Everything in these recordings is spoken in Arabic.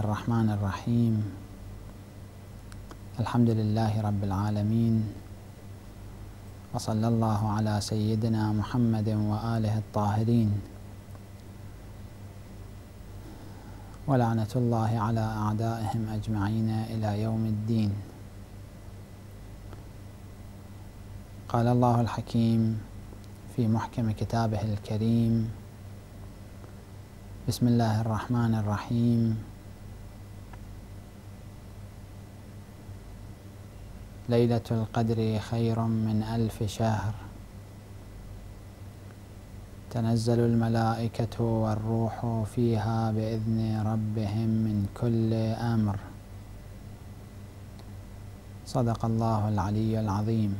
الرحمن الرحيم. الحمد لله رب العالمين. وصلى الله على سيدنا محمد وآله الطاهرين. ولعنة الله على أعدائهم أجمعين إلى يوم الدين. قال الله الحكيم في محكم كتابه الكريم بسم الله الرحمن الرحيم. ليلة القدر خير من ألف شهر. تنزل الملائكة والروح فيها بإذن ربهم من كل أمر. صدق الله العلي العظيم.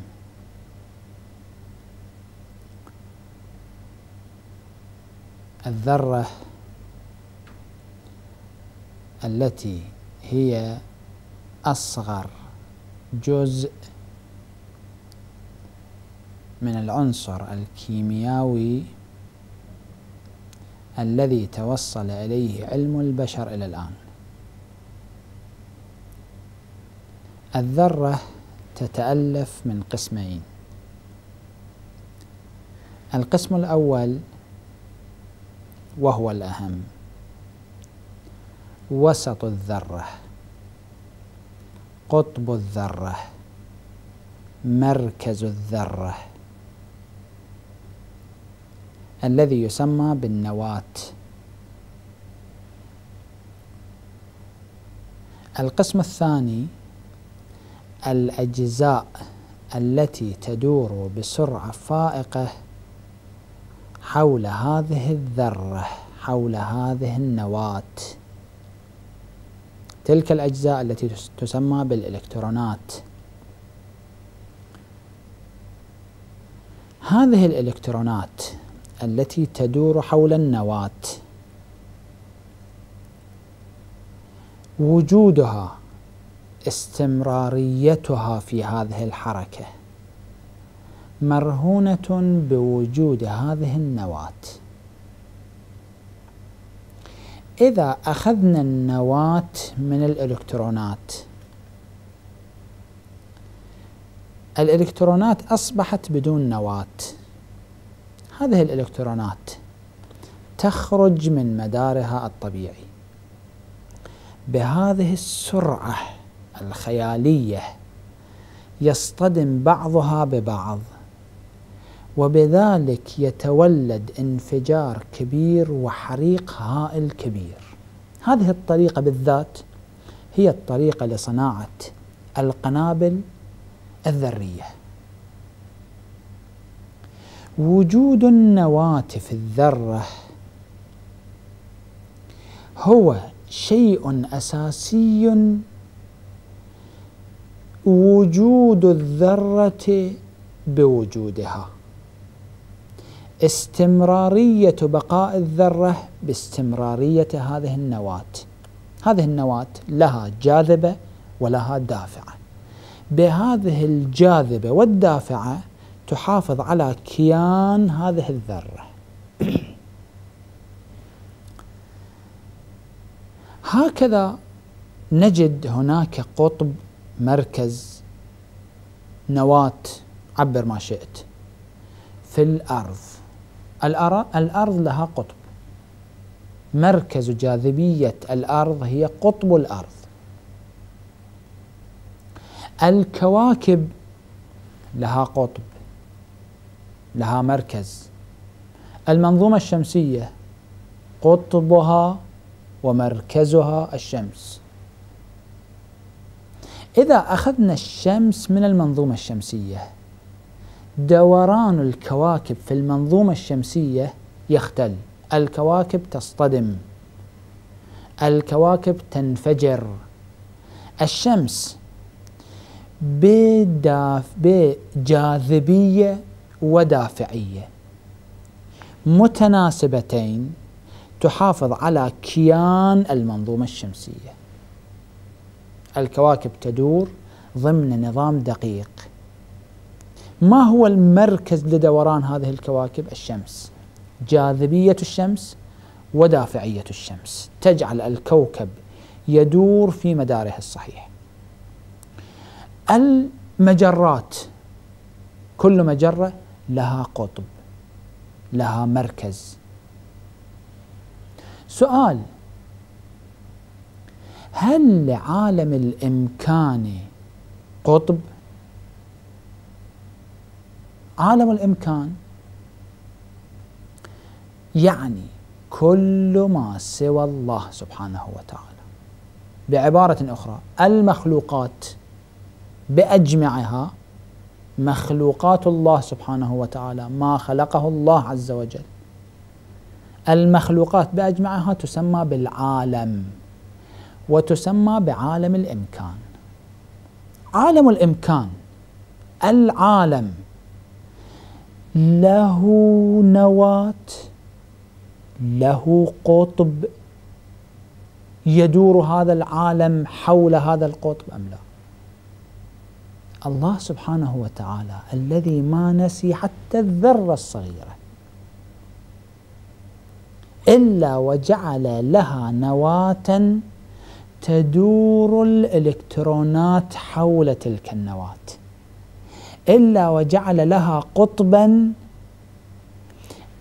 الذرة التي هي أصغر جزء من العنصر الكيميائي الذي توصل إليه علم البشر إلى الآن. الذرة تتألف من قسمين. القسم الأول وهو الأهم وسط الذرة. قطب الذرة مركز الذرة. الذي يسمى بالنواة. القسم الثاني الأجزاء التي تدور بسرعة فائقة حول هذه الذرة حول هذه النواة. تلك الأجزاء التي تسمى بالإلكترونات. هذه الإلكترونات التي تدور حول النواة وجودها استمراريتها في هذه الحركة مرهونة بوجود هذه النواة. إذا أخذنا النواة من الإلكترونات. الإلكترونات أصبحت بدون نواة. هذه الإلكترونات تخرج من مدارها الطبيعي. بهذه السرعة الخيالية يصطدم بعضها ببعض. وبذلك يتولد انفجار كبير وحريق هائل كبير. هذه الطريقة بالذات هي الطريقة لصناعة القنابل الذرية. وجود النواة في الذرة هو شيء أساسي. وجود الذرة بوجودها. استمرارية بقاء الذرة باستمرارية هذه النواة. هذه النواة لها جاذبة ولها دافعة. بهذه الجاذبة والدافعة تحافظ على كيان هذه الذرة. هكذا نجد هناك قطب مركز نواة عبر ما شئت في الأرض. الأرض لها قطب. مركز جاذبية الأرض هي قطب الأرض. الكواكب لها قطب لها مركز. المنظومة الشمسية قطبها ومركزها الشمس. إذا أخذنا الشمس من المنظومة الشمسية دوران الكواكب في المنظومة الشمسية يختل. الكواكب تصطدم. الكواكب تنفجر. الشمس بداف بجاذبية ودافعية. متناسبتين تحافظ على كيان المنظومة الشمسية. الكواكب تدور ضمن نظام دقيق. ما هو المركز لدوران هذه الكواكب؟ الشمس. جاذبية الشمس ودافعية الشمس. تجعل الكوكب يدور في مداره الصحيح. المجرات كل مجرة لها قطب لها مركز. سؤال هل لعالم الإمكان قطب؟ عالم الإمكان يعني كل ما سوى الله سبحانه وتعالى بعبارة أخرى المخلوقات بأجمعها مخلوقات الله سبحانه وتعالى ما خلقه الله عز وجل. المخلوقات بأجمعها تسمى بالعالم وتسمى بعالم الإمكان. عالم الإمكان العالم له نواة له قطب. يدور هذا العالم حول هذا القطب أم لا؟ الله سبحانه وتعالى الذي ما نسي حتى الذرة الصغيرة إلا وجعل لها نواة تدور الإلكترونات حول تلك النواة. إلا وجعل لها قطبا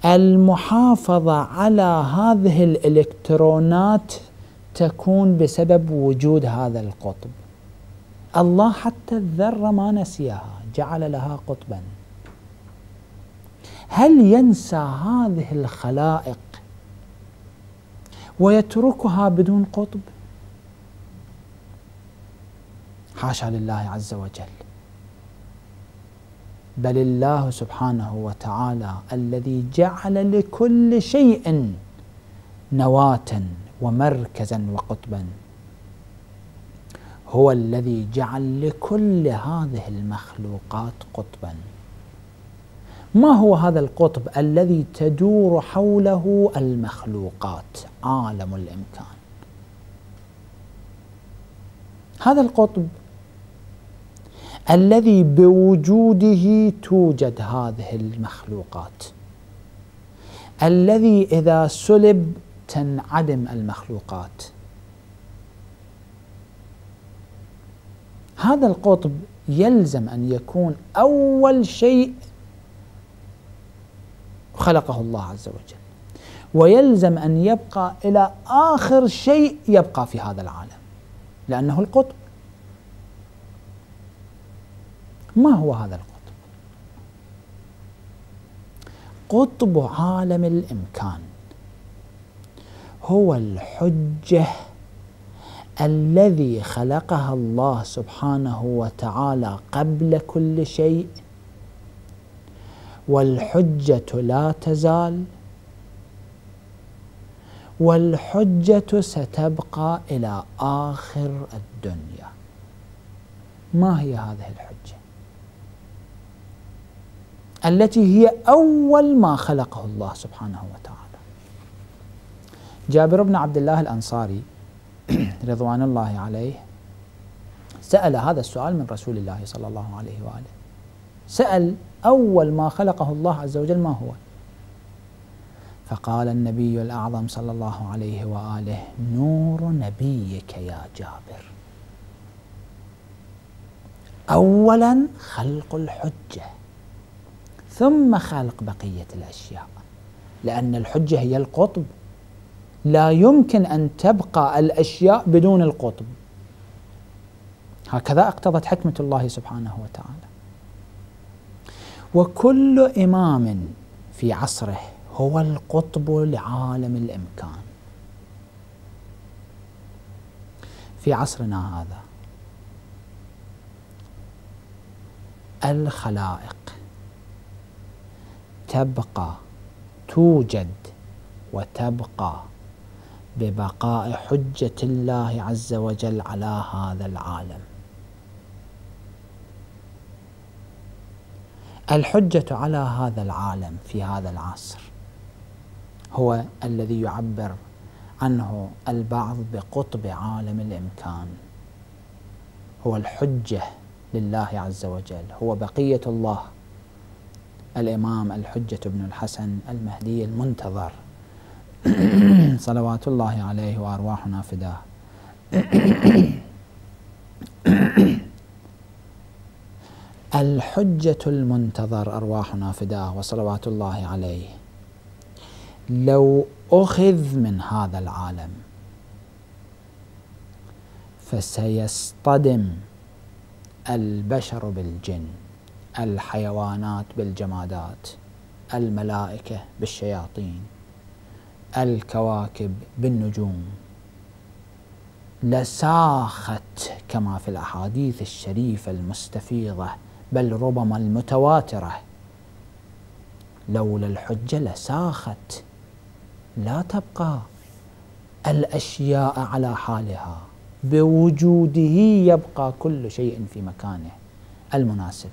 المحافظة على هذه الإلكترونات تكون بسبب وجود هذا القطب. الله حتى الذرة ما نسيها جعل لها قطبا. هل ينسى هذه الخلائق ويتركها بدون قطب؟ حاشا لله عز وجل. بل الله سبحانه وتعالى الذي جعل لكل شيء نواة ومركزا وقطبا. هو الذي جعل لكل هذه المخلوقات قطبا. ما هو هذا القطب الذي تدور حوله المخلوقات؟ عالم الإمكان. هذا القطب الذي بوجوده توجد هذه المخلوقات. الذي إذا سلب تنعدم المخلوقات. هذا القطب يلزم أن يكون أول شيء خلقه الله عز وجل. ويلزم أن يبقى إلى آخر شيء يبقى في هذا العالم. لأنه القطب. ما هو هذا القطب؟ قطب عالم الإمكان. هو الحجة الذي خلقها الله سبحانه وتعالى قبل كل شيء. والحجة لا تزال. والحجة ستبقى إلى آخر الدنيا. ما هي هذه الحجة؟ التي هي أول ما خلقه الله سبحانه وتعالى. جابر بن عبد الله الأنصاري رضوان الله عليه سأل هذا السؤال من رسول الله صلى الله عليه وآله. سأل أول ما خلقه الله عز وجل ما هو؟ فقال النبي الأعظم صلى الله عليه وآله نور نبيك يا جابر. أولا خلق الحجة. ثم خلق بقية الأشياء. لأن الحجة هي القطب. لا يمكن أن تبقى الأشياء بدون القطب. هكذا اقتضت حكمة الله سبحانه وتعالى. وكل إمام في عصره هو القطب لعالم الإمكان. في عصرنا هذا الخلائق تبقى توجد وتبقى ببقاء حجة الله عز وجل على هذا العالم. الحجة على هذا العالم في هذا العصر هو الذي يعبر عنه البعض بقطب عالم الإمكان. هو الحجة لله عز وجل هو بقية الله الإمام الحجة بن الحسن المهدي المنتظر. صلوات الله عليه وارواحنا فداه الحجة المنتظر أرواحنا فداه وصلوات الله عليه. لو أخذ من هذا العالم فسيصطدم البشر بالجن. الحيوانات بالجمادات الملائكة بالشياطين الكواكب بالنجوم. لساخت كما في الأحاديث الشريفة المستفيضة بل ربما المتواترة. لولا الحجة لساخت لا تبقى الأشياء على حالها. بوجوده يبقى كل شيء في مكانه. المناسب.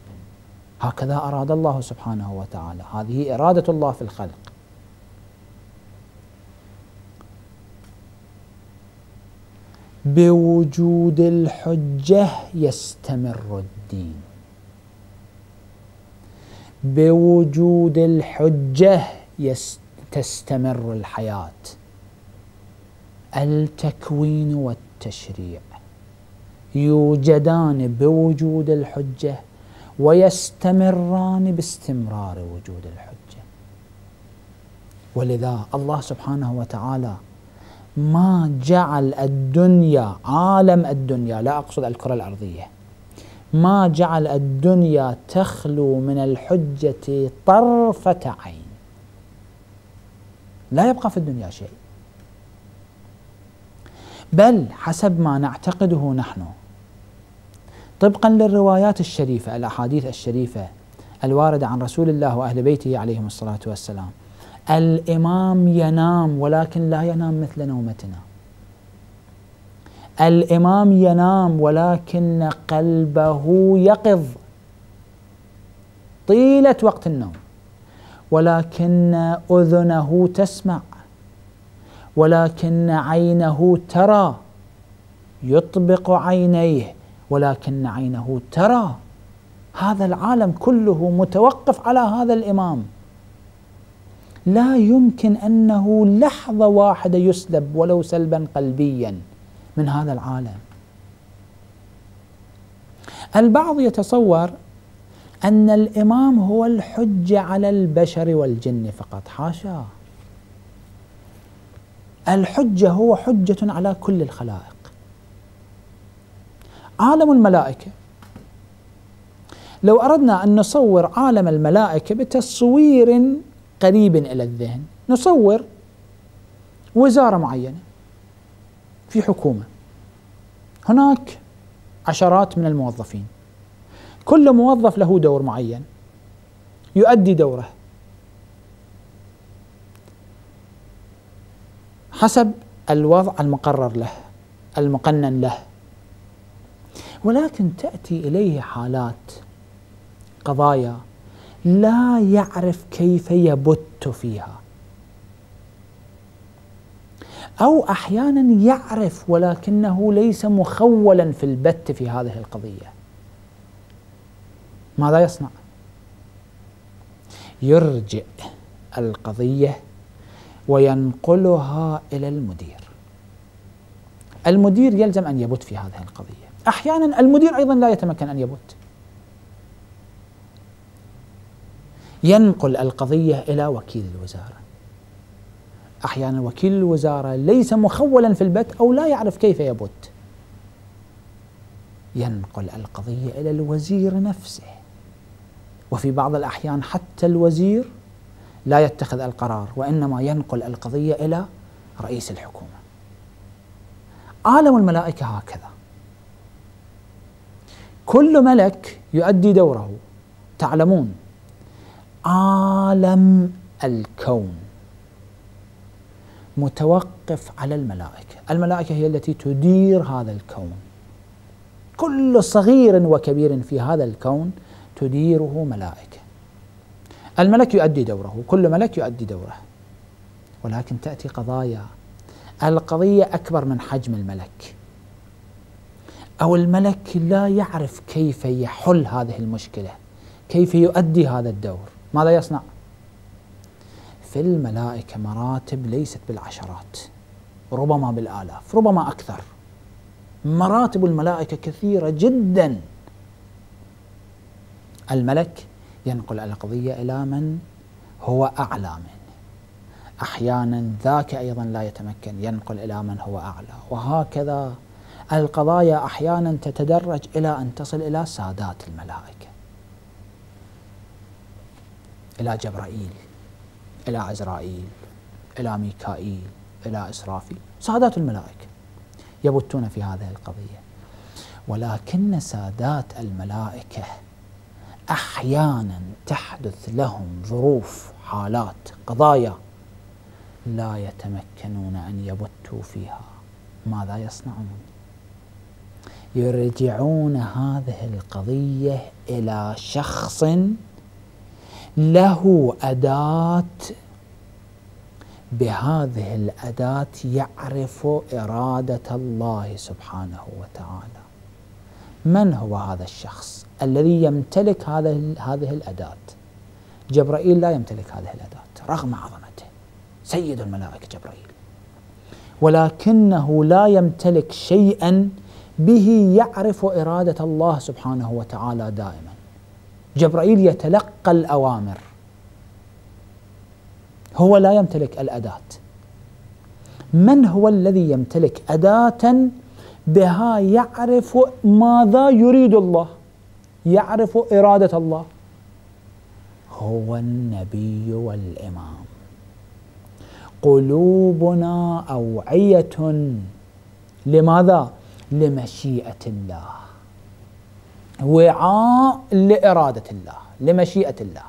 هكذا أراد الله سبحانه وتعالى. هذه إرادة الله في الخلق. بوجود الحجة يستمر الدين. بوجود الحجة تستمر الحياة. التكوين والتشريع. يوجدان بوجود الحجة ويستمران باستمرار وجود الحجة. ولذا الله سبحانه وتعالى ما جعل الدنيا عالم الدنيا لا أقصد الكرة الأرضية ما جعل الدنيا تخلو من الحجة طرفة عين. لا يبقى في الدنيا شيء. بل حسب ما نعتقده نحن طبقا للروايات الشريفة الأحاديث الشريفة الواردة عن رسول الله وأهل بيته عليهم الصلاة والسلام. الإمام ينام ولكن لا ينام مثل نومتنا. الإمام ينام ولكن قلبه يقظ طيلة وقت النوم. ولكن أذنه تسمع. ولكن عينه ترى يطبق عينيه. ولكن عينه ترى. هذا العالم كله متوقف على هذا الإمام. لا يمكن أنه لحظة واحدة يسلب ولو سلبا قلبيا من هذا العالم. البعض يتصور أن الإمام هو الحجة على البشر والجن فقط. حاشا. الحجة هو حجة على كل الخلائق. عالم الملائكة. لو أردنا أن نصور عالم الملائكة بتصوير قريب إلى الذهن نصور وزارة معينة في حكومة. هناك عشرات من الموظفين. كل موظف له دور معين يؤدي دوره. حسب الوضع المقرر له المقنن له. ولكن تأتي إليه حالات قضايا لا يعرف كيف يبت فيها. أو أحيانا يعرف ولكنه ليس مخولا في البت في هذه القضية. ماذا يصنع؟ يرجئ القضية وينقلها إلى المدير. المدير يلزم أن يبت في هذه القضية. أحيانا المدير أيضا لا يتمكن أن يبت ينقل القضية إلى وكيل الوزارة. أحيانا وكيل الوزارة ليس مخولا في البت أو لا يعرف كيف يبت ينقل القضية إلى الوزير نفسه. وفي بعض الأحيان حتى الوزير لا يتخذ القرار وإنما ينقل القضية إلى رئيس الحكومة. عالم الملائكة هكذا. كل ملك يؤدي دوره. تعلمون. عالم الكون. متوقف على الملائكة. الملائكة هي التي تدير هذا الكون. كل صغير وكبير في هذا الكون تديره ملائكة. الملك يؤدي دوره. كل ملك يؤدي دوره. ولكن تأتي قضايا. القضية أكبر من حجم الملك. أو الملك لا يعرف كيف يحل هذه المشكلة كيف يؤدي هذا الدور ماذا يصنع؟ في الملائكة مراتب ليست بالعشرات ربما بالآلاف ربما أكثر. مراتب الملائكة كثيرة جدا. الملك ينقل القضية إلى من؟ هو أعلى منه. أحيانا ذاك أيضا لا يتمكن ينقل إلى من هو أعلى. وهكذا القضايا أحيانا تتدرج إلى أن تصل إلى سادات الملائكة. إلى جبرائيل إلى عزرائيل إلى ميكائيل إلى إسرافيل. سادات الملائكة يبتون في هذه القضية. ولكن سادات الملائكة أحيانا تحدث لهم ظروف حالات قضايا لا يتمكنون أن يبتوا فيها. ماذا يصنعون؟ يرجعون هذه القضية إلى شخص له أداة. بهذه الأداة يعرف إرادة الله سبحانه وتعالى. من هو هذا الشخص الذي يمتلك هذه هذه الأداة؟ جبرائيل لا يمتلك هذه الأداة رغم عظمته. سيد الملائكة جبرائيل. ولكنه لا يمتلك شيئا به يعرف إرادة الله سبحانه وتعالى دائما. جبرائيل يتلقى الأوامر. هو لا يمتلك الأداة. من هو الذي يمتلك أداة؟ بها يعرف ماذا يريد الله. يعرف إرادة الله. هو النبي والإمام. قلوبنا أوعية. لماذا؟ لمشيئة الله. وعاء لإرادة الله لمشيئة الله.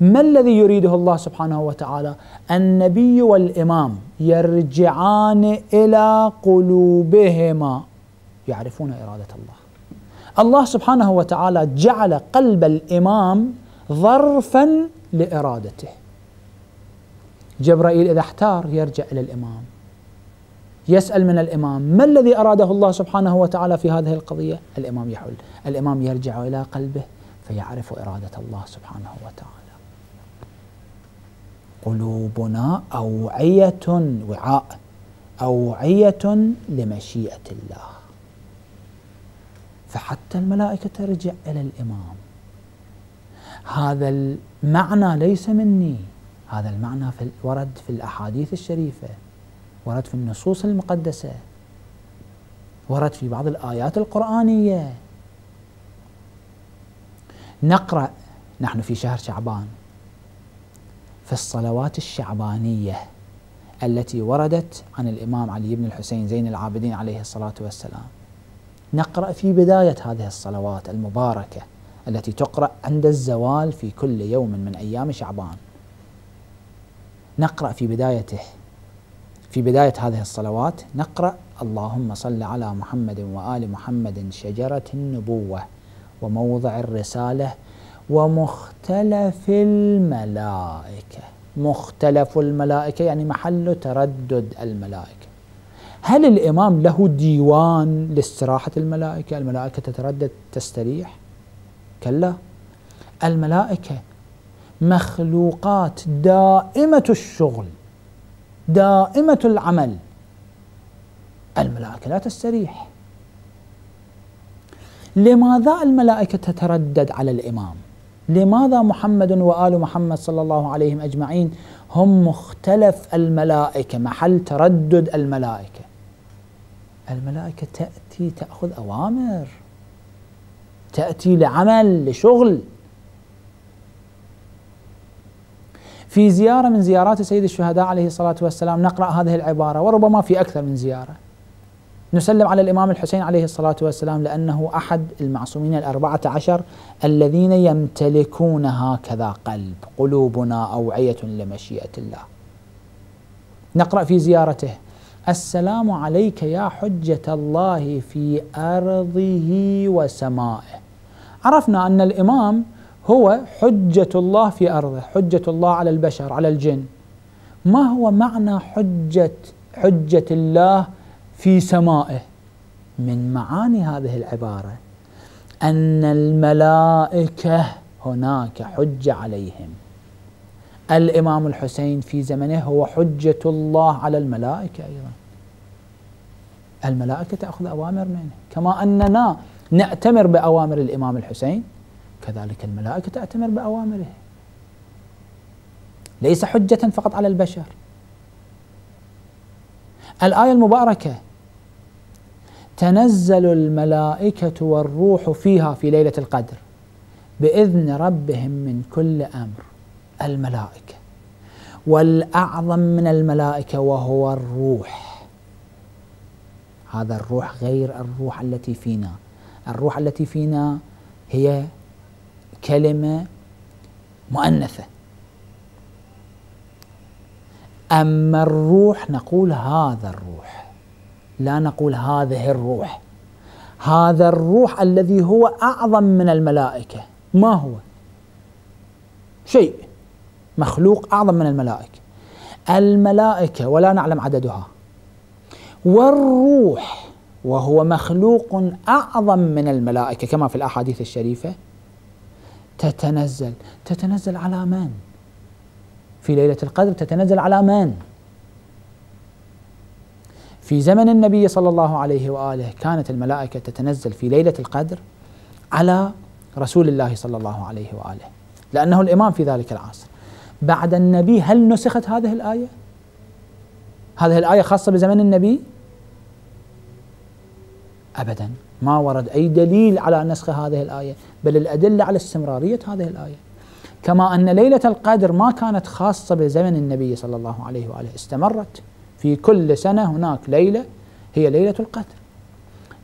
ما الذي يريده الله سبحانه وتعالى؟ النبي والإمام يرجعان إلى قلوبهما. يعرفون إرادة الله. الله سبحانه وتعالى جعل قلب الإمام ظرفا لإرادته. جبرائيل إذا احتار يرجع إلى الإمام. يسأل من الإمام ما الذي أراده الله سبحانه وتعالى في هذه القضية؟ الإمام يحل الإمام يرجع إلى قلبه فيعرف إرادة الله سبحانه وتعالى. قلوبنا أوعية وعاء أوعية لمشيئة الله. فحتى الملائكة ترجع إلى الإمام. هذا المعنى ليس مني هذا المعنى في ورد في الأحاديث الشريفة. ورد في النصوص المقدسة. ورد في بعض الآيات القرآنية. نقرأ نحن في شهر شعبان في الصلوات الشعبانية التي وردت عن الإمام علي بن الحسين زين العابدين عليه الصلاة والسلام. نقرأ في بداية هذه الصلوات المباركة التي تقرأ عند الزوال في كل يوم من أيام شعبان. نقرأ في بدايته في بداية هذه الصلوات نقرأ اللهم صل على محمد وآل محمد شجرة النبوة وموضع الرسالة ومختلف الملائكة. مختلف الملائكة يعني محل تردد الملائكة. هل الإمام له ديوان لاستراحة الملائكة؟ الملائكة تتردد تستريح؟ كلا. الملائكة مخلوقات دائمة الشغل. دائمة العمل. الملائكة لا تستريح. لماذا الملائكة تتردد على الإمام؟ لماذا محمد وآل محمد صلى الله عليهم أجمعين هم مختلف الملائكة محل تردد الملائكة؟ الملائكة تأتي تأخذ أوامر تأتي لعمل لشغل. في زيارة من زيارات سيد الشهداء عليه الصلاة والسلام نقرأ هذه العبارة وربما في أكثر من زيارة. نسلم على الإمام الحسين عليه الصلاة والسلام لأنه أحد المعصومين الأربعة عشر الذين يمتلكون هكذا قلب قلوبنا أوعية لمشيئة الله. نقرأ في زيارته السلام عليك يا حجة الله في أرضه وسمائه. عرفنا أن الإمام هو حجة الله في أرضه حجة الله على البشر على الجن. ما هو معنى حجة حجة الله في سمائه؟ من معاني هذه العبارة. أن الملائكة هناك حجة عليهم. الإمام الحسين في زمنه هو حجة الله على الملائكة أيضا. الملائكة تأخذ أوامر منه. كما أننا نأتمر بأوامر الإمام الحسين كذلك الملائكة تأتمر بأوامره. ليس حجة فقط على البشر. الآية المباركة تنزل الملائكة والروح فيها في ليلة القدر بإذن ربهم من كل أمر الملائكة. والأعظم من الملائكة وهو الروح. هذا الروح غير الروح التي فينا. الروح التي فينا هي كلمة مؤنثة. أما الروح نقول هذا الروح. لا نقول هذه الروح. هذا الروح الذي هو أعظم من الملائكة. ما هو؟ شيء. مخلوق أعظم من الملائكة. الملائكة ولا نعلم عددها. والروح وهو مخلوق أعظم من الملائكة كما في الأحاديث الشريفة. تتنزل تتنزل على من؟ في ليلة القدر تتنزل على من؟ في زمن النبي صلى الله عليه وآله كانت الملائكة تتنزل في ليلة القدر على رسول الله صلى الله عليه وآله لأنه الإمام في ذلك العصر بعد النبي هل نسخت هذه الآية؟ هذه الآية خاصة بزمن النبي؟ ابدا. ما ورد أي دليل على نسخ هذه الآية بل الأدلة على استمرارية هذه الآية. كما أن ليلة القدر ما كانت خاصة بزمن النبي صلى الله عليه وآله استمرت. في كل سنة هناك ليلة هي ليلة القدر.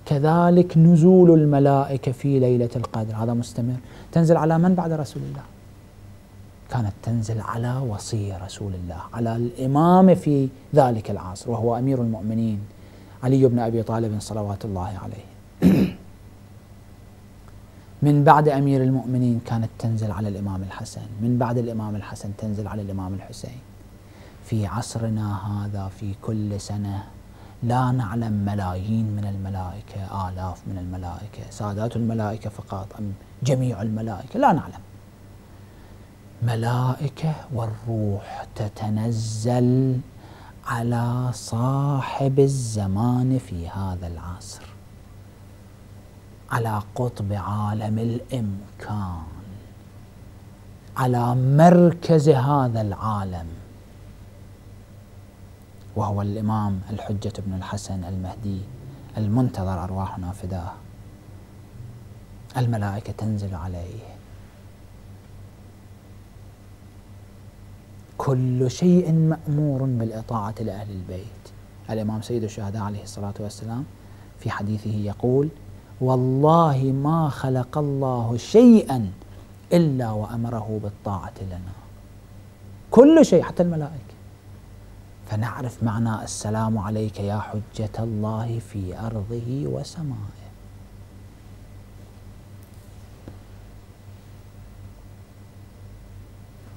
كذلك نزول الملائكة في ليلة القدر. هذا مستمر. تنزل على من بعد رسول الله؟ كانت تنزل على وصي رسول الله على الإمام في ذلك العصر وهو أمير المؤمنين. علي بن أبي طالب صلوات الله عليه. من بعد أمير المؤمنين كانت تنزل على الإمام الحسن. من بعد الإمام الحسن تنزل على الإمام الحسين. في عصرنا هذا في كل سنة لا نعلم ملايين من الملائكة آلاف من الملائكة سادات الملائكة فقط أم جميع الملائكة لا نعلم. ملائكة والروح تتنزل على صاحب الزمان في هذا العصر على قطب عالم الإمكان على مركز هذا العالم. وهو الإمام الحجة بن الحسن المهدي المنتظر أرواحنا فداه. الملائكة تنزل عليه. كل شيء مأمور بالإطاعة لأهل البيت. الإمام سيد الشهداء عليه الصلاة والسلام في حديثه يقول والله ما خلق الله شيئا إلا وأمره بالطاعة لنا. كل شيء حتى الملائكة. فنعرف معنى السلام عليك يا حجة الله في أرضه وسمائه.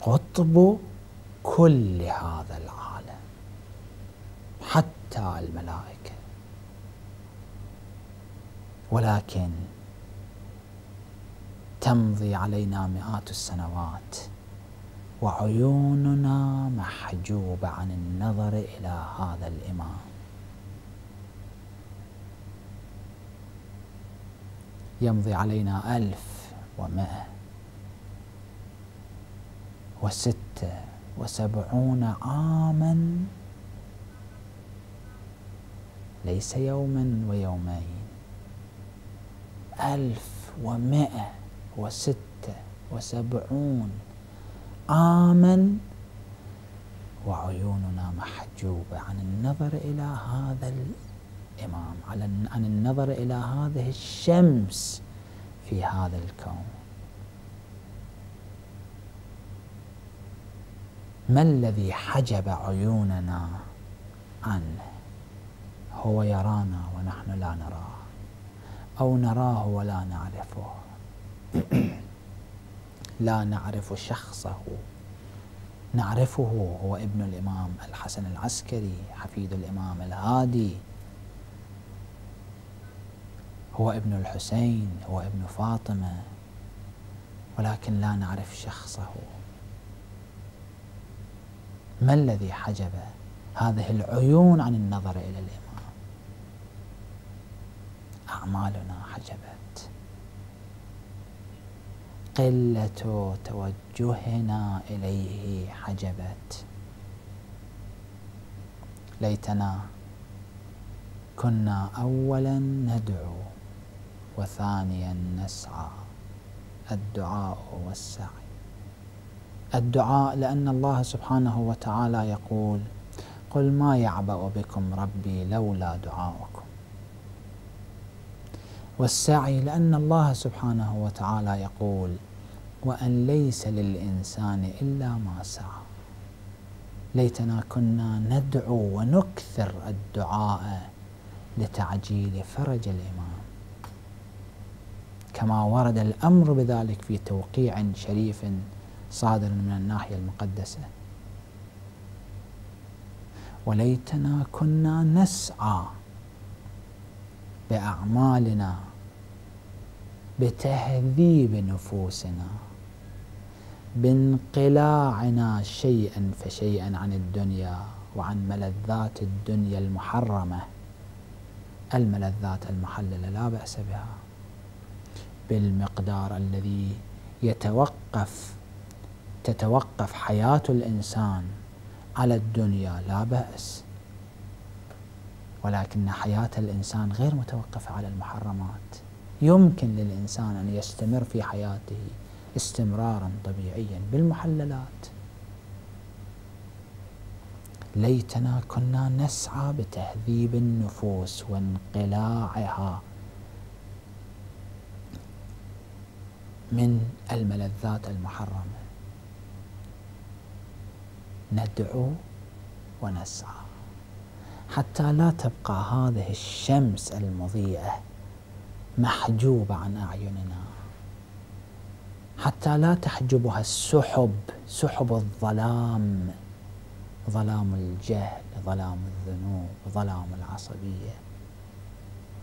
قطب كل هذا العالم حتى الملائكة. ولكن تمضي علينا مئات السنوات وعيوننا محجوبة عن النظر إلى هذا الإمام. يمضي علينا ألف ومائة وستة وسبعون عاما ليس يوما ويومين. ألف ومائة وستة وسبعون عاما. وعيوننا محجوبة عن النظر إلى هذا الإمام عن النظر إلى هذه الشمس في هذا الكون. ما الذي حجب عيوننا عنه هو يرانا ونحن لا نراه أو نراه ولا نعرفه؟ لا نعرف شخصه. نعرفه هو ابن الإمام الحسن العسكري حفيد الإمام الهادي. هو ابن الحسين هو ابن فاطمة. ولكن لا نعرف شخصه. ما الذي حجب هذه العيون عن النظر إلى الإمام؟ أعمالنا حجبت. قلة توجهنا إليه حجبت. ليتنا كنا أولا ندعو وثانيا نسعى. الدعاء والسعي. الدعاء لأن الله سبحانه وتعالى يقول قل ما يعبأ بكم ربي لولا دعاؤكم. والسعي لأن الله سبحانه وتعالى يقول وأن ليس للإنسان إلا ما سعى. ليتنا كنا ندعو ونكثر الدعاء لتعجيل فرج الإمام. كما ورد الأمر بذلك في توقيع شريف صادر من الناحية المقدسة. وليتنا كنا نسعى بأعمالنا بتهذيب نفوسنا بانقلاعنا شيئا فشيئا عن الدنيا وعن ملذات الدنيا المحرمة. الملذات المحلله لا بأس بها. بالمقدار الذي يتوقف تتوقف حياة الإنسان على الدنيا لا بأس. ولكن حياة الإنسان غير متوقفة على المحرمات. يمكن للإنسان أن يستمر في حياته استمرارا طبيعيا بالمحللات. ليتنا كنا نسعى بتهذيب النفوس وانقلاعها من الملذات المحرمة. ندعو ونسعى. حتى لا تبقى هذه الشمس المضيئة محجوبة عن أعيننا. حتى لا تحجبها السحب سحب الظلام ظلام الجهل ظلام الذنوب ظلام العصبية.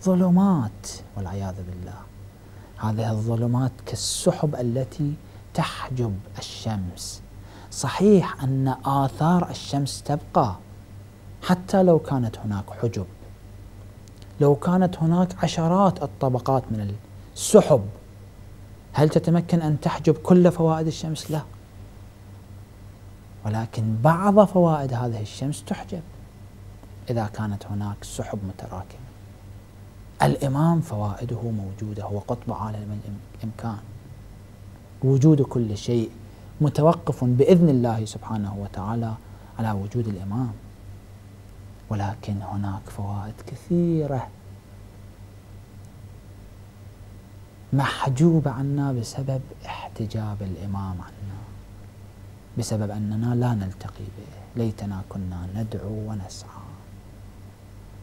ظلمات والعياذ بالله. هذه الظلمات كالسحب التي تحجب الشمس. صحيح أن آثار الشمس تبقى حتى لو كانت هناك حجب لو كانت هناك عشرات الطبقات من السحب هل تتمكن أن تحجب كل فوائد الشمس؟ لا. ولكن بعض فوائد هذه الشمس تحجب إذا كانت هناك سحب متراكمة. الإمام فوائده موجودة هو قطب عالم الإمكان. وجود كل شيء متوقف بإذن الله سبحانه وتعالى على وجود الإمام. ولكن هناك فوائد كثيرة محجوبة عنا بسبب احتجاب الإمام عنا بسبب أننا لا نلتقي به ليتنا كنا ندعو ونسعى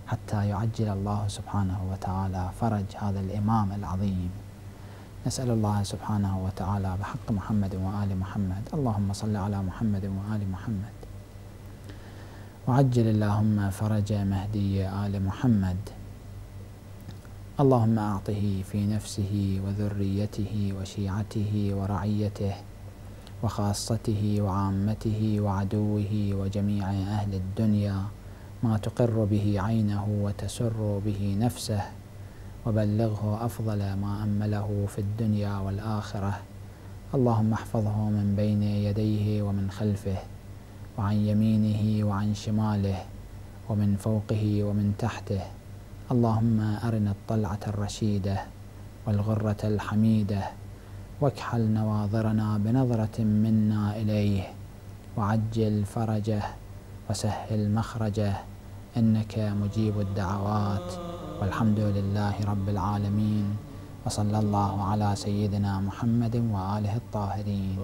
حتى يعجل الله سبحانه وتعالى فرج هذا الإمام العظيم نسأل الله سبحانه وتعالى بحق محمد وآل محمد. اللهم صل على محمد وآل محمد. وعجل اللهم فرج مهدي آل محمد. اللهم أعطه في نفسه وذريته وشيعته ورعيته وخاصته وعامته وعدوه وجميع أهل الدنيا ما تقر به عينه وتسر به نفسه. وبلغه أفضل ما أمله في الدنيا والآخرة. اللهم احفظه من بين يديه ومن خلفه وعن يمينه وعن شماله ومن فوقه ومن تحته. اللهم أرنا الطلعة الرشيدة والغرة الحميدة واكحل نواظرنا بنظرة منا إليه. وعجل فرجه وسهل مخرجه إنك مجيب الدعوات. والحمد لله رب العالمين وصلى الله على سيدنا محمد وآله الطاهرين.